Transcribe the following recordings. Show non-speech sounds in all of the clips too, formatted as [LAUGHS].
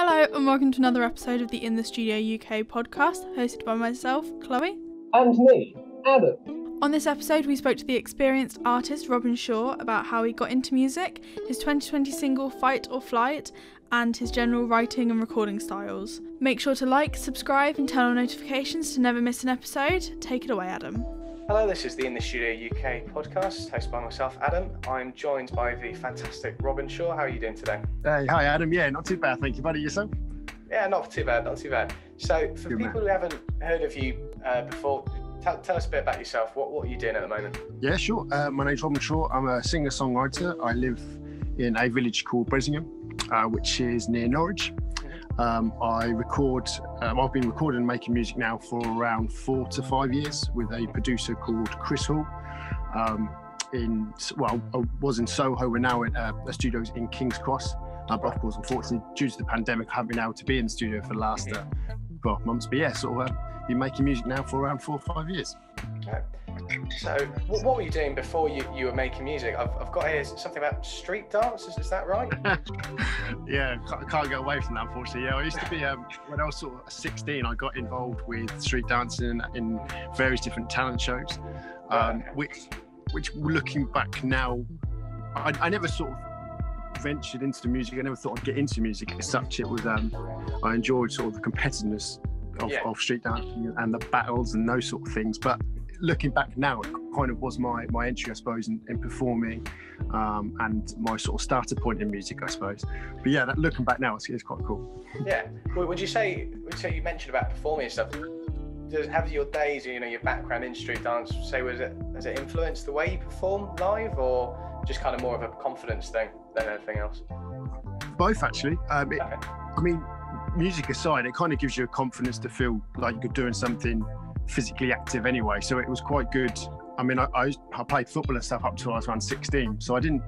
Hello, and welcome to another episode of the In the Studio UK podcast, hosted by myself, Chloe. And me, Adam. On this episode, we spoke to the experienced artist Robin Shaw about how he got into music, his 2020 single Fight or Flight, and his general writing and recording styles. Make sure to like, subscribe, and turn on notifications to never miss an episode. Take it away, Adam. Hello, this is the In the Studio UK podcast, hosted by myself, Adam. I'm joined by the fantastic Robin Shaw. How are you doing today? Hey, hi Adam. Yeah, not too bad, thank you, buddy. Yourself? Yeah, not too bad, not too bad. So, for Good people man. who haven't heard of you uh, before, tell, tell us a bit about yourself. What, what are you doing at the moment? Yeah, sure. Uh, my name's Robin Shaw. I'm a singer-songwriter. I live in a village called Bressingham, uh, which is near Norwich. Um, I record. Um, I've been recording and making music now for around four to five years with a producer called Chris Hall. Um, in well, I was in Soho. We're now at uh, studios in King's Cross. Uh, but of course, unfortunately, due to the pandemic, I haven't been able to be in the studio for the last uh, 12 months. But yeah, sort of uh, been making music now for around four or five years. So, what, what were you doing before you, you were making music? I've, I've got here something about street dance. Is, is that right? [LAUGHS] yeah, I can't get away from that, unfortunately. Yeah, I used to be, um, when I was sort of 16, I got involved with street dancing in various different talent shows, um, Okay. which, which looking back now, I, I never sort of ventured into the music. I never thought I'd get into music as such. It was, um, I enjoyed sort of the competitiveness of, Yeah. of street dancing and the battles and those sort of things. But looking back now, it kind of was my, my entry, I suppose, in, in performing um, and my sort of starter point in music, I suppose. But yeah, that, looking back now, it's, it's quite cool. yeah. Well, would you say, would you say you mentioned about performing and stuff? Does have your days, you know, your background in street dance, say, was it has it influenced the way you perform live, or just kind of more of a confidence thing than anything else? Both, actually. Um, it, Okay. I mean, music aside, it kind of gives you a confidence to feel like you're doing something physically active anyway. So it was quite good. I mean, I, I, I played football and stuff up till I was around 16. So I didn't,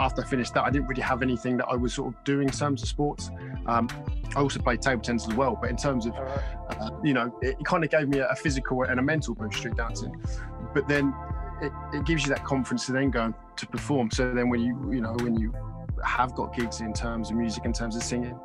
after I finished that, I didn't really have anything that I was sort of doing in terms of sports. Um, I also played table tennis as well. But in terms of uh, you know, it, kind of gave me a, a physical and a mental boost street dancing. But then it, it gives you that confidence to then go to perform. So then when you, you know, when you have got gigs in terms of music, in terms of singing,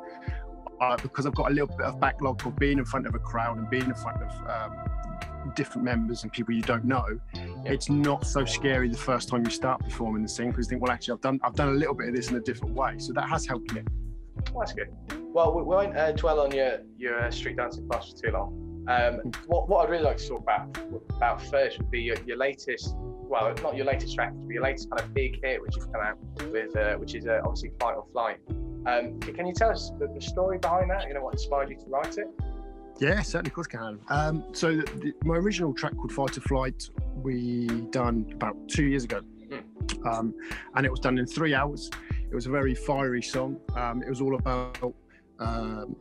uh, because I've got a little bit of backlog of being in front of a crowd and being in front of um, different members and people you don't know, it's not so scary the first time you start performing and sing because you think, well, actually, I've done I've done a little bit of this in a different way. So that has helped me. Well, that's good. Well, we won't uh, dwell on your your uh, street dancing class for too long. Um, what, what I'd really like to talk about about first would be your, your latest, well, not your latest track, but your latest kind of big hit, which you've come out with, uh, which is uh, obviously Fight or Flight. Um, can, you tell us the, the story behind that? You know, what inspired you to write it? Yeah, certainly, of course, can. Um, so the, the, my original track called Fight or Flight, we done about two years ago, um, and it was done in three hours. It was a very fiery song. Um, it was all about um,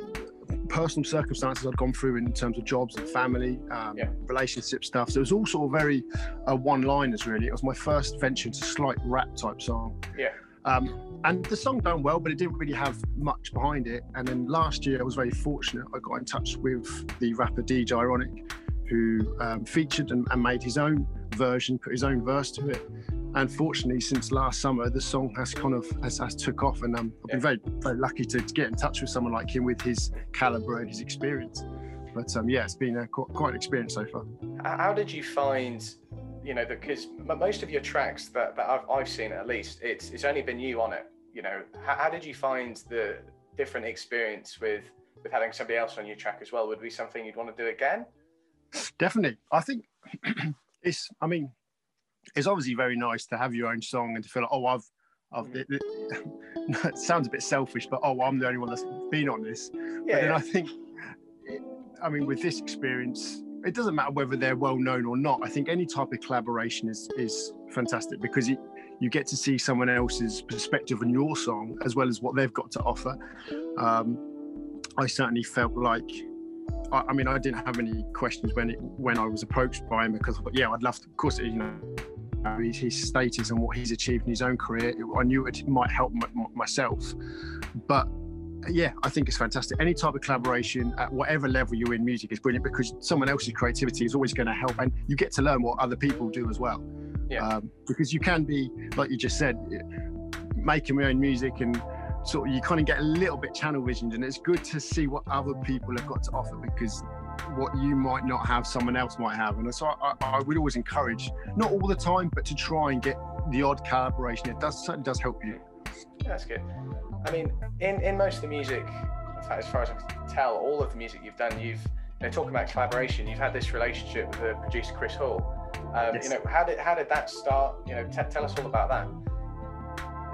personal circumstances I'd gone through in terms of jobs and family, um, Yeah. relationship stuff. So it was all sort of very uh, one-liners, really. It was my first venture into slight rap type song. Yeah. Um, and the song done well, but it didn't really have much behind it. And then last year, I was very fortunate. I got in touch with the rapper DJ Ironik, who um, featured and, and made his own version, put his own verse to it. And fortunately, since last summer, the song has kind of has, has took off, and um, I've been very very lucky to, to get in touch with someone like him with his caliber and his experience. But um, yeah, it's been a, quite, an experience so far. How did you find, you know, because most of your tracks that, that I've, I've seen at least, it's it's only been you on it. You know, how, how did you find the different experience with with having somebody else on your track as well? Would it be something you'd want to do again? Definitely, I think [CLEARS THROAT] it's. I mean, it's obviously very nice to have your own song and to feel like, oh, I've, I've. Mm. It, it, [LAUGHS] it sounds a bit selfish, but oh, I'm the only one that's been on this. Yeah, but then yeah. I think, I mean, with this experience, it doesn't matter whether they're well known or not. I think any type of collaboration is is fantastic because it, you get to see someone else's perspective on your song as well as what they've got to offer. Um, I certainly felt like, I, I mean, I didn't have any questions when it when I was approached by him because I thought, yeah, I'd love to. Of course, you know. His, status and what he's achieved in his own career, I knew it might help m- myself, but yeah, I think it's fantastic. Any type of collaboration at whatever level you're in music is brilliant because someone else's creativity is always going to help, and you get to learn what other people do as well. Yeah. Um, because you can be, like you just said, making your own music and sort of you kind of get a little bit channel visioned, and it's good to see what other people have got to offer because what you might not have, someone else might have. And so I, I would always encourage, not all the time, but to try and get the odd collaboration. It does certainly does help you. That's good. I mean, in, in most of the music, in fact, as far as I can tell, all of the music you've done, you've you know, talking about collaboration, you've had this relationship with the producer Chris Hall. Um, yes. You know, how did how did that start? You know, t- tell us all about that.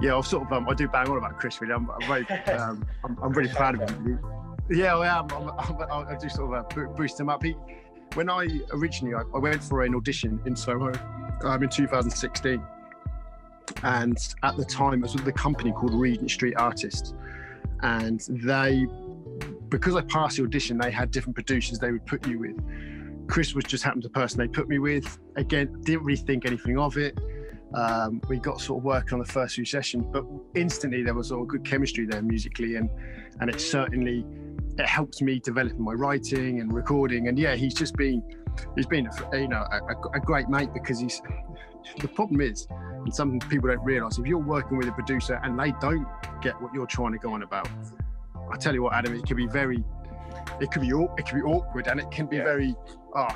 Yeah, I've sort of um, I do bang on about Chris. Really, I'm, I'm very [LAUGHS] um, I'm, I'm, really proud of him. Yeah, I am. I'm, I'm, i do sort of uh, boost him up. He, when I originally I, I, went for an audition in Soho um, in 2016, and at the time it was with a company called Regent Street Artists, and they because I passed the audition, they had different producers they would put you with. Chris was just happened to the person they put me with. Again, didn't really think anything of it. Um, we got sort of working on the first few sessions, but instantly there was all good chemistry there musically, and and it certainly it helps me develop my writing and recording. And yeah, he's just been he's been a, you know a, a great mate because he's the problem is, and some people don't realise, if you're working with a producer and they don't get what you're trying to go on about, I tell you what, Adam, it can be very, it could be it can be awkward and it can be yeah. very, oh,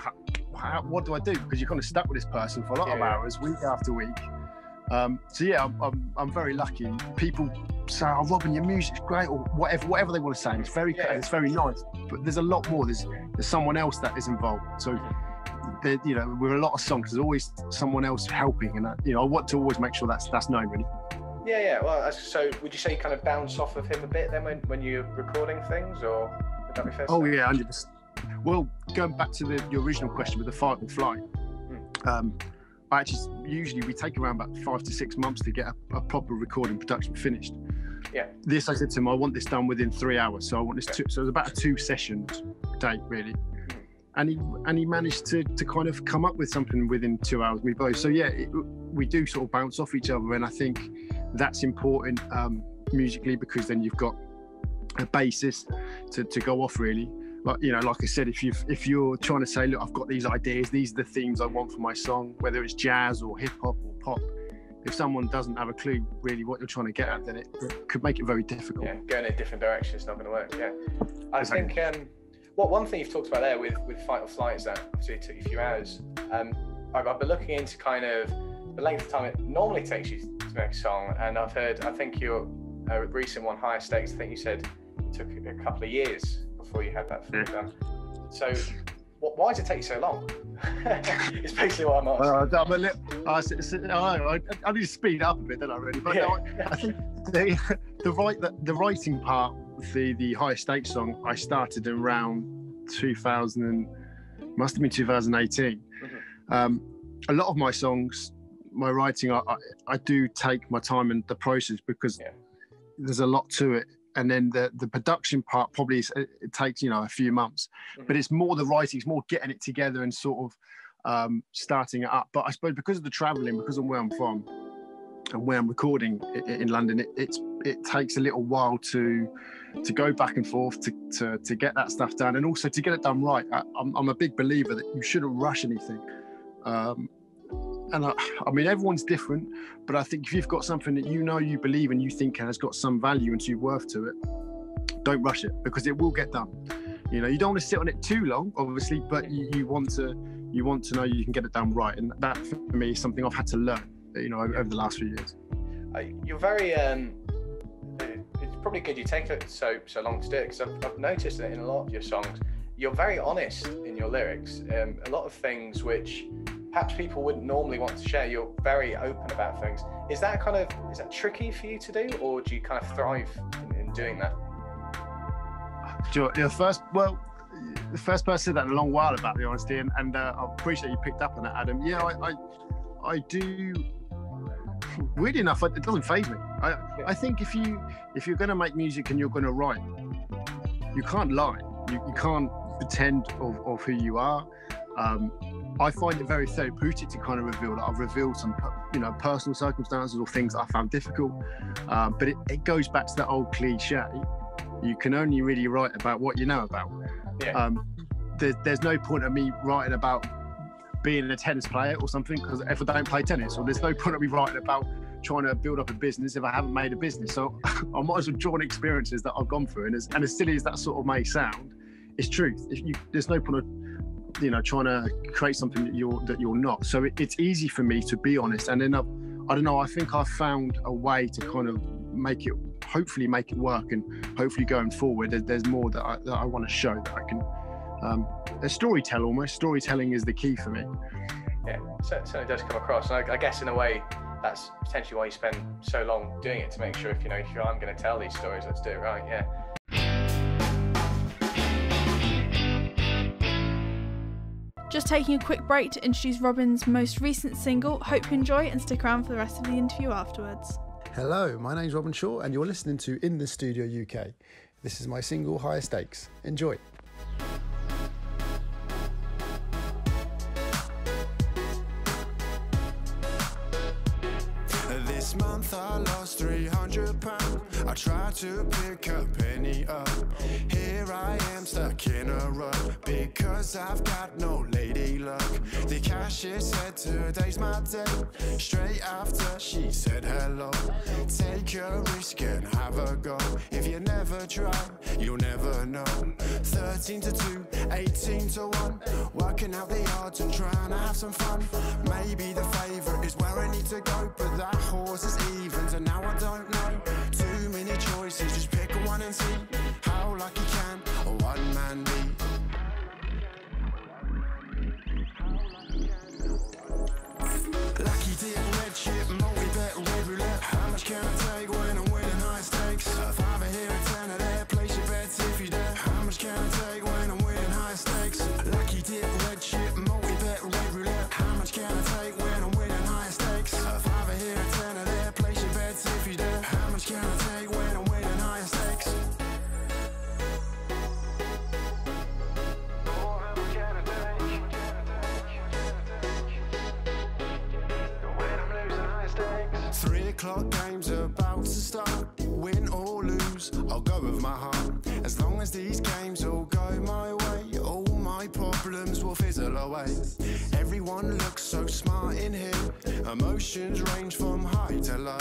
how, what do I do? Because you're kind of stuck with this person for a lot yeah. of hours, week after week. Um, so yeah, I'm, I'm, I'm, very lucky. People say, "Oh, Robin, your music's great," or whatever, whatever they want to say. It's very, yeah. it's very nice. But there's a lot more. There's there's someone else that is involved. So, there, you know, with a lot of songs, there's always someone else helping, and you know, I want to always make sure that's that's known, really. Yeah, yeah. Well, so would you say you kind of bounce off of him a bit then when, when you're recording things, or would that be fair? Oh yeah, hundred percent. Well, going back to the your original question with the fight or flight, hmm. um, I actually usually we take around about five to six months to get a, a, proper recording production finished. Yeah. This I said to him, I want this done within three hours. So I want this. Two, so it was about a two sessions date really. And he and he managed to to kind of come up with something within two hours. We both. So yeah, it, we do sort of bounce off each other, and I think that's important um, musically because then you've got a basis to, to go off really like you know like i said if you if you're trying to say look i've got these ideas these are the themes i want for my song whether it's jazz or hip hop or pop if someone doesn't have a clue really what you're trying to get at then it, it could make it very difficult yeah going in a different direction is not going to work yeah i exactly. think um what one thing you've talked about there with with fight or flight is that obviously it took you a few hours um I've, I've been looking into kind of the length of time it normally takes you to make a song. And I've heard, I think your uh, recent one, Higher Stakes, I think you said it took a couple of years before you had that yeah. done. So, what, why does it take you so long? [LAUGHS] it's basically what I'm asking. Uh, I'm a little, I, I, need to speed up a bit, don't I, really? But yeah. no, I, think the, [LAUGHS] the, right, the, the writing part, the, the Higher Stakes song, I started around 2000, and, must have been 2018. Mm-hmm. Um, a lot of my songs my writing, I, I, I, do take my time in the process because yeah. there's a lot to it. And then the, the production part probably is, it takes, you know, a few months, mm-hmm. but it's more the writing, it's more getting it together and sort of um, starting it up. But I suppose because of the traveling, because of where I'm from and where I'm recording in, in London, it, it's, it takes a little while to to go back and forth to, to, to get that stuff done and also to get it done right. I, am I'm a big believer that you shouldn't rush anything. Um, and I, I, mean everyone's different but i think if you've got something that you know you believe and you think has got some value and some worth to it don't rush it because it will get done you know you don't want to sit on it too long obviously but you, you want to you want to know you can get it done right and that for me is something i've had to learn you know over the last few years uh, you're very um probably good you take it so so long to do it because I've, I've noticed that in a lot of your songs you're very honest in your lyrics um, a lot of things which perhaps people wouldn't normally want to share. You're very open about things. Is that kind of is that tricky for you to do, or do you kind of thrive in, in doing that? You're, you're first well. The first person that in a long while about the honesty, and, and uh, I appreciate you picked up on that, Adam. Yeah, I, I, I do. Weirdly enough, it doesn't phase me. I, I think if you if you're going to make music and you're going to write, you can't lie. You, you can't pretend of, of who you are. Um, I find it very therapeutic to kind of reveal that I've revealed some, you know, personal circumstances or things I found difficult. Um, but it, it, goes back to that old cliche: you can only really write about what you know about. Yeah. Um, there, there's no point of me writing about being a tennis player or something because if I don't play tennis, or there's no point of me writing about trying to build up a business if I haven't made a business. So [LAUGHS] I might as well draw on experiences that I've gone through. And as, and as silly as that sort of may sound, it's truth. If you, there's no point of you know trying to create something that you're that you're not. So it, it's easy for me to be honest. And then I, I don't know. I think I found a way to kind of make it, hopefully make it work, and hopefully going forward, there's, there's more that I, that I want to show that I can. Um, a storytelling almost. Storytelling is the key for me. Yeah, certainly does come across, and I, I guess in a way that's potentially why you spend so long doing it to make sure if you know if you I'm going to tell these stories, let's do it right. Yeah. Just taking a quick break to introduce Robin's most recent single. Hope you enjoy and stick around for the rest of the interview afterwards. Hello, my name's Robin Shaw, and you're listening to In the Studio UK. This is my single Higher Stakes. Enjoy. This month I lost 300 pounds. I tried to pick a penny up. Here I am stuck in a rut because I've got no lady luck. The cashier said today's my day. Straight after she said hello. Take a risk and have a go. If you never try, you'll never know. 13 to 2, 18 to 1. Working out the odds and trying to have some fun. Maybe the favourite is where I need to go, but that horse is evens now I don't know. Too many choices, just pick one and see how lucky can a one man be. O'clock game's about to start. Win or lose, I'll go with my heart. As long as these games all go my way, all my problems will fizzle away. Everyone looks so smart in here. Emotions range from high to low.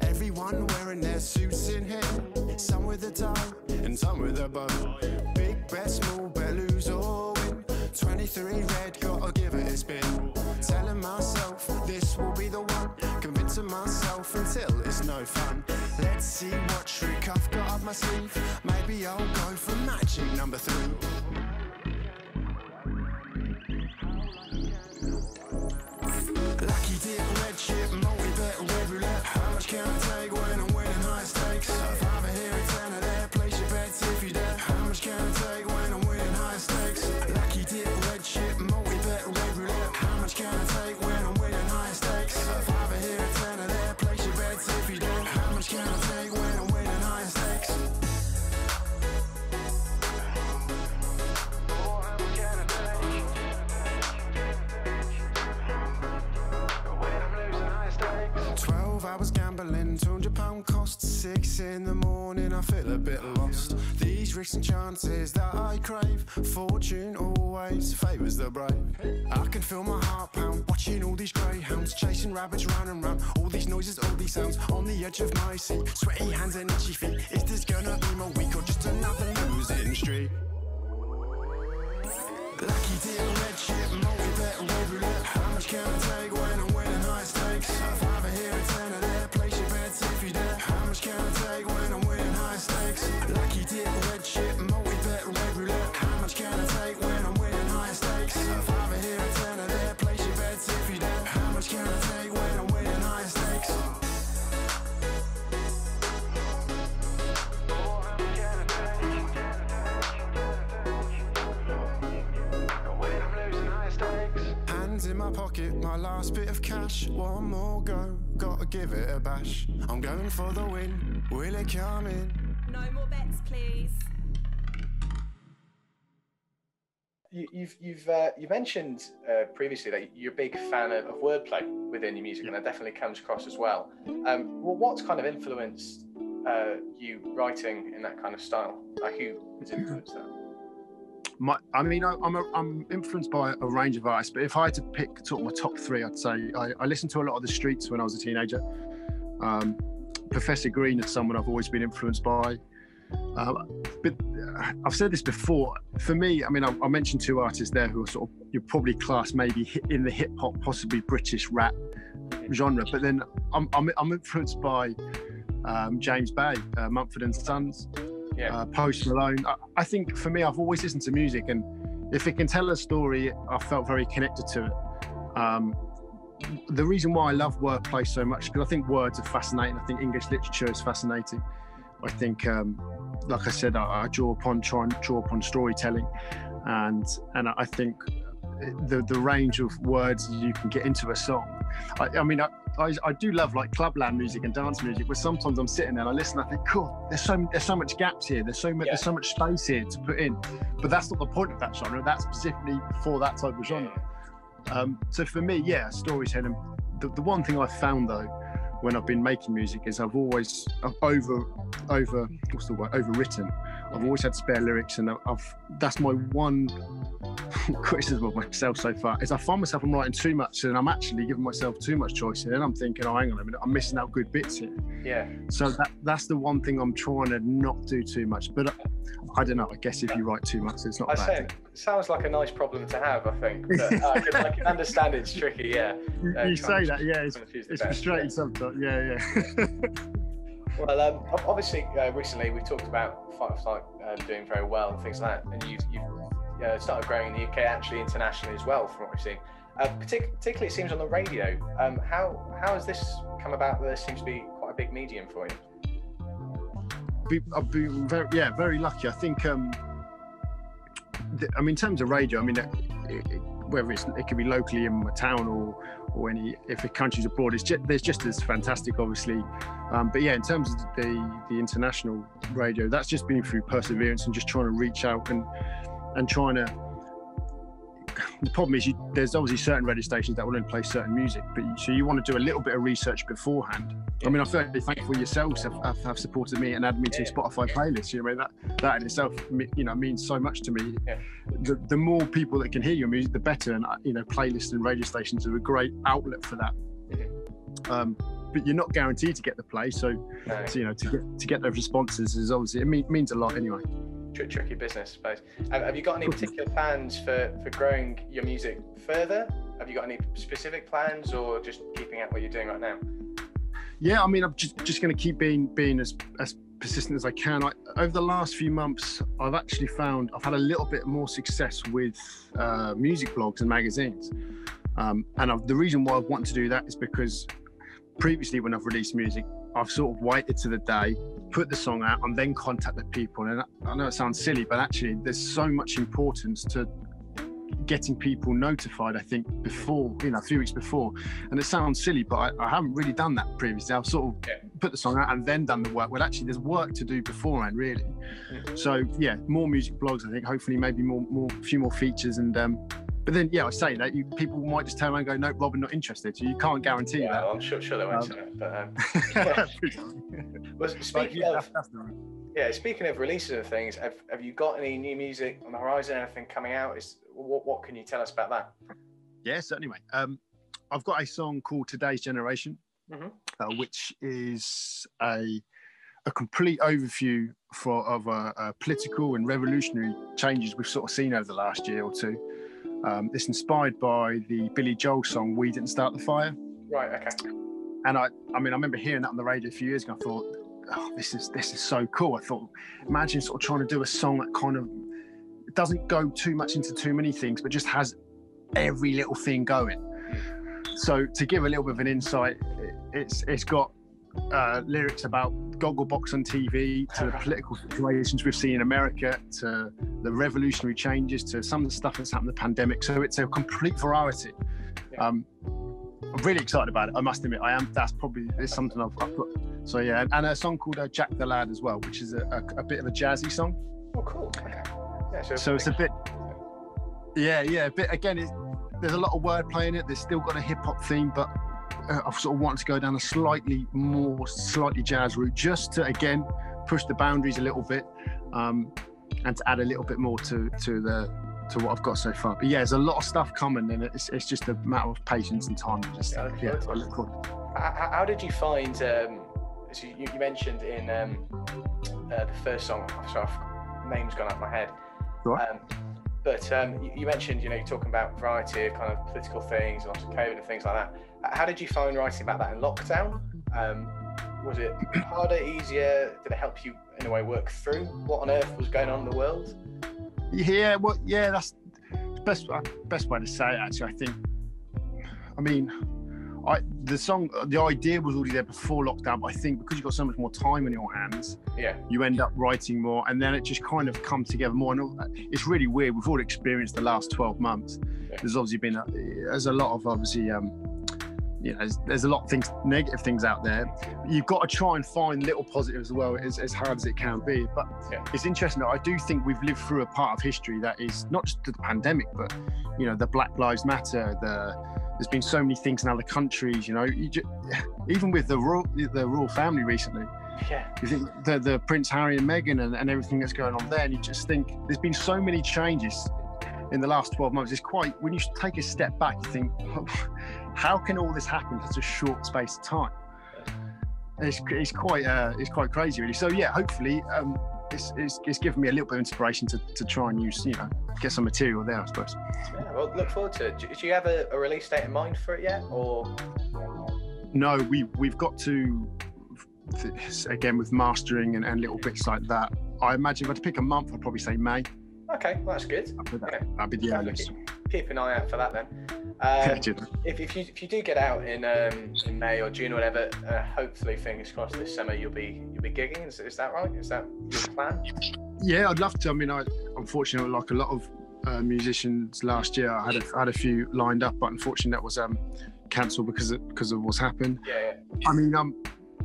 Everyone wearing their suits in here. Some with a tie and some with a bow. Big bet, small bet, lose or win. 23 red, gotta until it's no fun. Let's see what trick I've got up my sleeve. Maybe I'll go for magic number three. Lucky dip, 12 was gambling, 200 pound cost. Six in the morning, I feel a bit lost. These risks and chances that I crave, fortune always favours the brave. I can feel my heart pound, watching all these greyhounds, chasing rabbits round and round. All these noises, all these sounds, on the edge of my seat. Sweaty hands and itchy feet. Is this gonna be my week or just another losing streak? Lucky deal, red chip, multi-bet, red roulette. How much can I take when pocket, my last bit of cash. One more go, gotta give it a bash. I'm going for the win. Will it come in? No more bets, please. You, you've you've uh, you mentioned uh, previously that you're a big fan of, of wordplay within your music, and that definitely comes across as well. Um, well, what's kind of influenced uh, you writing in that kind of style? Like who has influenced that? My, I mean, I, I'm a, I'm influenced by a range of artists, but if I had to pick sort of my top three, I'd say I, I listened to a lot of the Streets when I was a teenager. Um, Professor Green is someone I've always been influenced by. Um, but uh, I've said this before. For me, I mean, I, I, mentioned two artists there who are sort of you're probably class maybe in the hip hop, possibly British rap genre. But then I'm, I'm, I'm influenced by um, James Bay, uh, Mumford and Sons, yeah. uh, Post Malone. I, I, think for me, I've always listened to music, and if it can tell a story, I felt very connected to it. Um, the reason why I love wordplay so much because I think words are fascinating. I think English literature is fascinating. I think, um, like I said, I, I, draw upon try and draw upon storytelling, and and I think the the range of words you can get into a song. I, I mean, I, I, I, do love like clubland music and dance music, but sometimes I'm sitting there and I listen. I think, cool. There's so there's so much gaps here. There's so much yeah. there's so much space here to put in. But that's not the point of that genre. That's specifically for that type of genre. Um, so for me, yeah, storytelling. The, the one thing I found though, when I've been making music, is I've always I've over over what's the word overwritten. I've always had spare lyrics, and I've that's my one [LAUGHS] criticism of myself so far is I find myself I'm writing too much and I'm actually giving myself too much choice here and I'm thinking oh hang on a minute I'm missing out good bits here. Yeah. So that that's the one thing I'm trying to not do too much but I, I don't know I guess if you write too much it's not I say, it sounds like a nice problem to have I think but [LAUGHS] I, can, I, can, understand it's tricky yeah. You, uh, you say that yeah it's, it's frustrating yeah. sometimes yeah yeah [LAUGHS] well um, obviously uh, recently we talked about flight uh, doing very well and things like that and you've, you've uh, started growing in the UK, actually internationally as well, from what we've seen. Uh, partic- particularly, it seems on the radio. Um, how how has this come about? That this seems to be quite a big medium for you. Be, I've been very, yeah, very lucky. I think. Um, I mean, in terms of radio, I mean, it, it, whether it's it could be locally in my town or or any if the countries abroad, it's just, there's just as fantastic, obviously. Um, but yeah, in terms of the the international radio, that's just been through perseverance and just trying to reach out and and trying to the problem is you, there's obviously certain radio stations that will only play certain music, but you, so you want to do a little bit of research beforehand. I mean, I'm very thankful yourselves have, have, have, supported me and added me to yeah. Spotify playlists. You know, that that in itself, you know, means so much to me. Yeah. The, the more people that can hear your music, the better. And you know, playlists and radio stations are a great outlet for that. Mm-hmm. Um, but you're not guaranteed to get the play, so, no. so you know, to get to get those responses is obviously it mean, means a lot anyway tr- tricky business, I suppose. have you got any particular plans for, for growing your music further? Have you got any specific plans, or just keeping at what you're doing right now? Yeah, I mean, I'm just just going to keep being being as as persistent as I can. I, over the last few months, I've actually found I've had a little bit more success with uh, music blogs and magazines. Um, and I've, the reason why I want to do that is because previously, when I've released music, I've sort of waited to the day, put the song out, and then contact the people. And I know it sounds silly, but actually, there's so much importance to getting people notified. I think before, you know, a few weeks before, and it sounds silly, but I, I haven't really done that previously. I've sort of yeah. put the song out and then done the work. Well, actually, there's work to do beforehand, really. Mm-hmm. So yeah, more music blogs. I think hopefully maybe more, more, a few more features and. Um, but then, yeah, I say that you people might just turn around and go, nope, Robin, not interested." So you can't guarantee yeah, that. I'm sure, sure they won't. Um, but, [LAUGHS] um, [LAUGHS] well, speaking yeah, of, that's, that's the... yeah, speaking of releases and things, have, have you got any new music on the horizon? Anything coming out? Is what what can you tell us about that? Yeah, certainly, mate. Um, I've got a song called "Today's Generation," mm-hmm. uh, which is a a complete overview for of uh, uh, political and revolutionary changes we've sort of seen over the last year or two. Um, it's inspired by the Billy Joel song "We Didn't Start the Fire." Right. Okay. And I, I mean, I remember hearing that on the radio a few years ago. I thought, oh, this is this is so cool. I thought, imagine sort of trying to do a song that kind of doesn't go too much into too many things, but just has every little thing going. So to give a little bit of an insight, it's it's got uh, lyrics about Gogglebox on TV to the [LAUGHS] political situations we've seen in America to the revolutionary changes to some of the stuff that's happened in the pandemic. So it's a complete variety. Um, I'm really excited about it. I must admit, I am. That's probably is something I've, I've put. So yeah, and a song called uh, Jack the Lad as well, which is a, a, a bit of a jazzy song. Oh, cool. Yeah, so, so it's a bit. Yeah, yeah, but again, it, there's a lot of wordplay in it. There's still got a hip hop theme, but uh, I've sort of wanted to go down a slightly more, slightly jazz route, just to again push the boundaries a little bit, um, and to add a little bit more to to the to what I've got so far. But yeah, there's a lot of stuff coming, and it's, it's just a matter of patience and time. Just, yeah, yeah I look forward. How, how did you find? Um, so you, you mentioned in um, uh, the first song. Sorry, name's gone out of my head. Right. Um, but um, you, mentioned, you know, you're talking about variety of kind of political things, lots of COVID and things like that. How did you find writing about that in lockdown? Um, was it harder, easier? Did it help you in a way work through what on earth was going on in the world? Yeah, well, yeah, that's best best way to say it. Actually, I think. I mean, I the song, the idea was already there before lockdown, but I think because you've got so much more time in your hands, Yeah, you end up writing more, and then it just kind of come together more. And all- it's really weird. We've all experienced the last twelve months. Yeah. There's obviously been a, there's a lot of obviously. Um, you know, there's, there's a lot of things, negative things out there. You've got to try and find little positives as well, as, as hard as it can be. But Yeah. it's interesting. I do think we've lived through a part of history that is not just the pandemic, but you know, the Black Lives Matter. The there's been so many things in other countries. You know, you just, even with the royal the royal family recently, yeah, you think the, the Prince Harry and Meghan and, and everything that's going on there, and you just think there's been so many changes in the last 12 months. It's quite when you take a step back, you think, oh, how can all this happen in such a short space of time? It's, it's quite uh, it's quite crazy, really. So yeah, hopefully, um, it's, it's, it's given me a little bit of inspiration to, to try and use, you know, get some material there, I suppose. yeah. Well, look forward to it. Do, do you have a, a release date in mind for it yet, or No, we we've got to again with mastering and, and little bits like that. I imagine if I had to pick a month, I'd probably say May. okay, well, that's good. That'd be, Okay. that'd be the earliest. Keep an eye out for that then. Um, if, if you if you do get out in um, in May or June or whatever, uh, hopefully fingers crossed this summer you'll be you'll be gigging. Is, is that right? Is that your plan? Yeah, I'd love to. I mean, I unfortunately, like a lot of uh, musicians last year, I had a, I had a few lined up, but unfortunately, that was um, cancelled because of, because of what's happened. Yeah, I mean, um,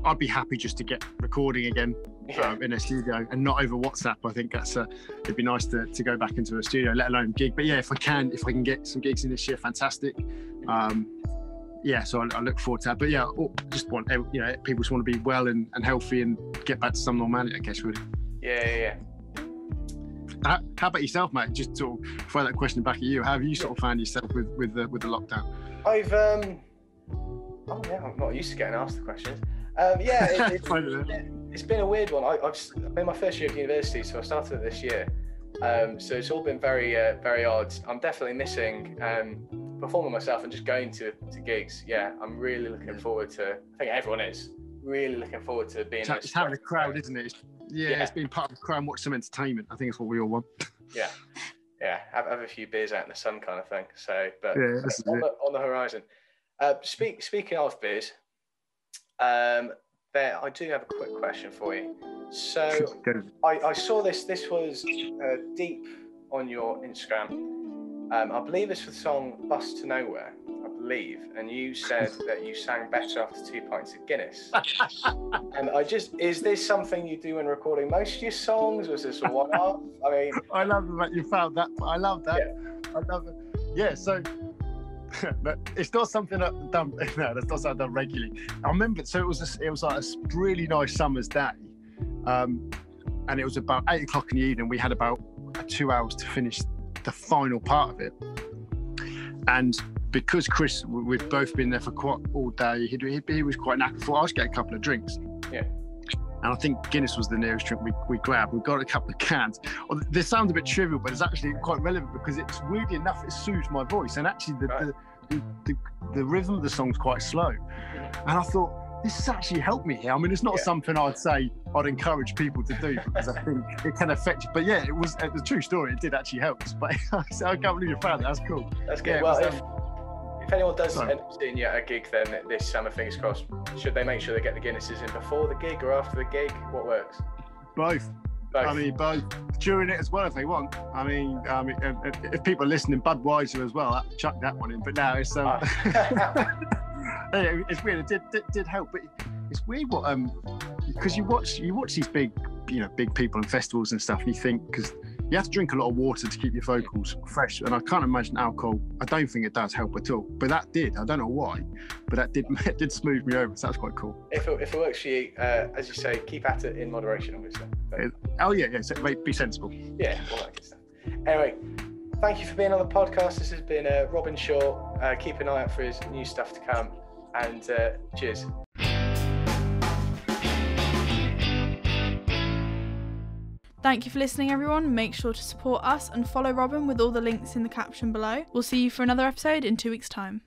I'd be happy just to get recording again yeah, um, in a studio and not over WhatsApp. I think that's uh, it'd be nice to, to go back into a studio, let alone gig. But yeah, if I can, if I can get some gigs in this year, fantastic. Um, yeah, so I, I look forward to that. But yeah, oh, just want you know people just want to be well and, and healthy and get back to some normality. I guess really. yeah, yeah, yeah. How, how about yourself, mate? Just to throw that question back at you. How have you sort of found yourself with with the with the lockdown? I've um. Oh yeah, I'm not used to getting asked the questions. Um, yeah, it, [LAUGHS] it's, I don't know. It's been a weird one. I, I'm in my first year of university, so I started this year. Um, so it's all been very, uh, very odd. I'm definitely missing um, performing myself and just going to, to gigs. Yeah, I'm really looking forward to. I think everyone is really looking forward to being. It's, it's having a crowd, isn't it? Yeah, Yeah. it's been part of the crowd and watch some entertainment. I think it's what we all want. [LAUGHS] Yeah, yeah. Have, have a few beers out in the sun, kind of thing. So, but Yeah, on the, on the horizon. Uh, speak, speaking of beers, um, there I do have a quick question for you. So I, I saw this. This was uh, deep on your Instagram. Um, I believe it's for the song "Bus to Nowhere." I believe, and you said [LAUGHS] that you sang better after two pints of Guinness. [LAUGHS] and I just—is this something you do when recording most of your songs? Was this a one-off? I mean, I love that you found that. I love that. I love it. Yeah, so [LAUGHS] but it's not something I've done. [LAUGHS] No, that's not something done regularly. I remember. So it was. A, it was like a really nice summer's day, um, and it was about eight o'clock in the evening. We had about two hours to finish the final part of it, and because Chris, we- we'd both been there for quite all day. He, he, he was quite knackered. I was get a couple of drinks. Yeah. And I think Guinness was the nearest drink we, we grabbed. We got a couple of cans. Oh, well, this sounds a bit trivial, but it's actually quite relevant because it's weirdly enough, it soothes my voice. And actually, the, Right. the, the, the, the rhythm of the song's quite slow. And I thought, this has actually helped me here. I mean, it's not Yeah. something I'd say I'd encourage people to do because I think it can affect you. But yeah, it was a true story. It did actually help. But so [LAUGHS] I can't believe you found that. That's cool. That's good. Yeah, well, was, um, if, anyone does sorry. end up seeing you at a gig, then this summer, fingers crossed, should they make sure they get the Guinnesses in before the gig or after the gig? What works? Both. Both. I mean, both during it as well if they want. I mean, um, if, if people are listening, Budweiser as well, that- chuck that one in. But now it's um, [LAUGHS] Yeah, it's weird. It did, did, did help, but it's weird what um because you watch you watch these big you know big people and festivals and stuff. And you think because you have to drink a lot of water to keep your vocals fresh, and I can't imagine alcohol. I don't think it does help at all. But that did. I don't know why, but that did [LAUGHS] it did smooth me over. So that's quite cool. if, it, if it works for you, uh, as you say, keep at it in moderation, obviously. But, Oh yeah, yeah. So, be sensible. yeah, all that good stuff. Anyway, thank you for being on the podcast. This has been uh, Robin Shaw. Uh, keep an eye out for his new stuff to come. And uh, cheers. Thank you for listening, everyone. Make sure to support us and follow Robin with all the links in the caption below. We'll see you for another episode in two weeks' time.